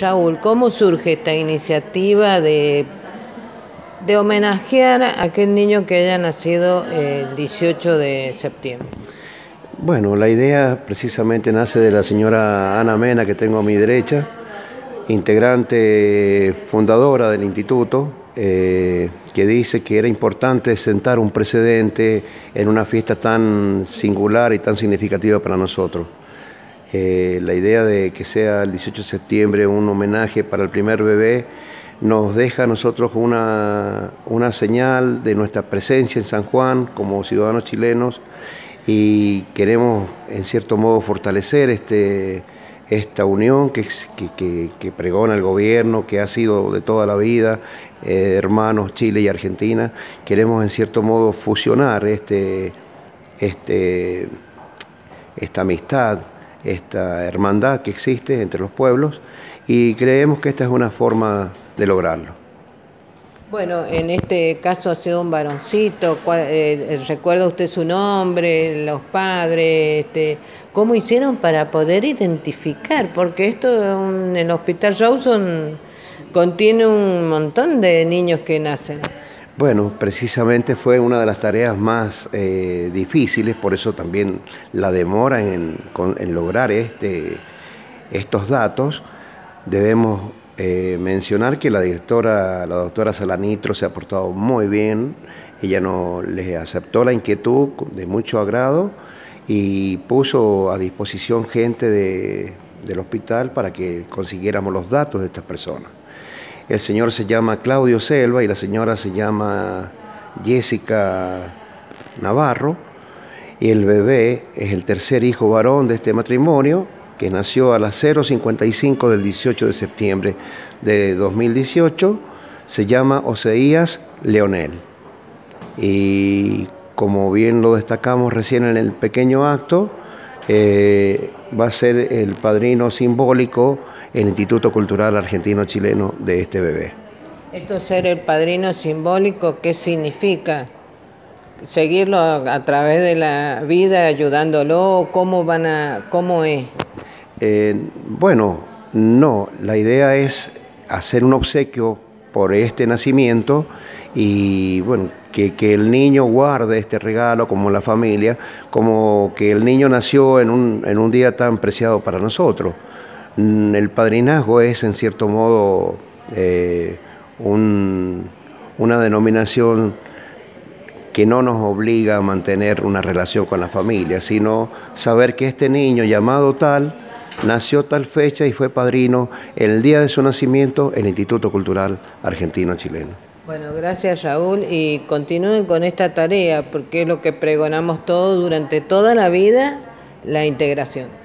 Raúl, ¿cómo surge esta iniciativa de, de homenajear a aquel niño que haya nacido el 18 de septiembre? Bueno, la idea precisamente nace de la señora Ana Mena, que tengo a mi derecha, integrante fundadora del instituto, eh, que dice que era importante sentar un precedente en una fiesta tan singular y tan significativa para nosotros. Eh, la idea de que sea el 18 de septiembre un homenaje para el primer bebé nos deja a nosotros una, una señal de nuestra presencia en San Juan como ciudadanos chilenos y queremos en cierto modo fortalecer este, esta unión que, que, pregona el gobierno, que ha sido de toda la vida, eh, hermanos Chile y Argentina, queremos en cierto modo fusionar este, este, esta amistad esta hermandad que existe entre los pueblos y creemos que esta es una forma de lograrlo. Bueno, en este caso ha sido un varoncito, eh, ¿recuerda usted su nombre, los padres? Este, ¿Cómo hicieron para poder identificar? Porque esto en el Hospital Rawson contiene un montón de niños que nacen. Bueno, precisamente fue una de las tareas más eh, difíciles, por eso también la demora en, lograr este, estos datos. Debemos eh, mencionar que la directora, la doctora Salanitro, se ha portado muy bien. Ella no les aceptó la inquietud de mucho agrado y puso a disposición gente del hospital para que consiguiéramos los datos de estas personas. El señor se llama Claudio Selva y la señora se llama Jessica Navarro. Y el bebé es el tercer hijo varón de este matrimonio que nació a las 0.55 del 18 de septiembre de 2018. Se llama Oseías Leonel. Y como bien lo destacamos recién en el pequeño acto, eh, va a ser el padrino simbólico el Instituto Cultural Argentino Chileno de este bebé. Esto ser el padrino simbólico, ¿qué significa? ¿Seguirlo a, través de la vida, ayudándolo? ¿Cómo, van a, cómo es? Eh, bueno, no, la idea es hacer un obsequio por este nacimiento y bueno, que, que, el niño guarde este regalo como la familia, como que el niño nació en un, en un día tan preciado para nosotros. Mm, el padrinazgo es en cierto modo eh, una denominación que no nos obliga a mantener una relación con la familia, sino saber que este niño llamado tal nació tal fecha y fue padrino el día de su nacimiento en el Instituto Cultural Argentino Chileno. Bueno, gracias Raúl y continúen con esta tarea porque es lo que pregonamos todos durante toda la vida, la integración.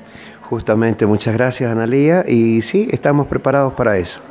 Justamente, muchas gracias Analía y sí, estamos preparados para eso.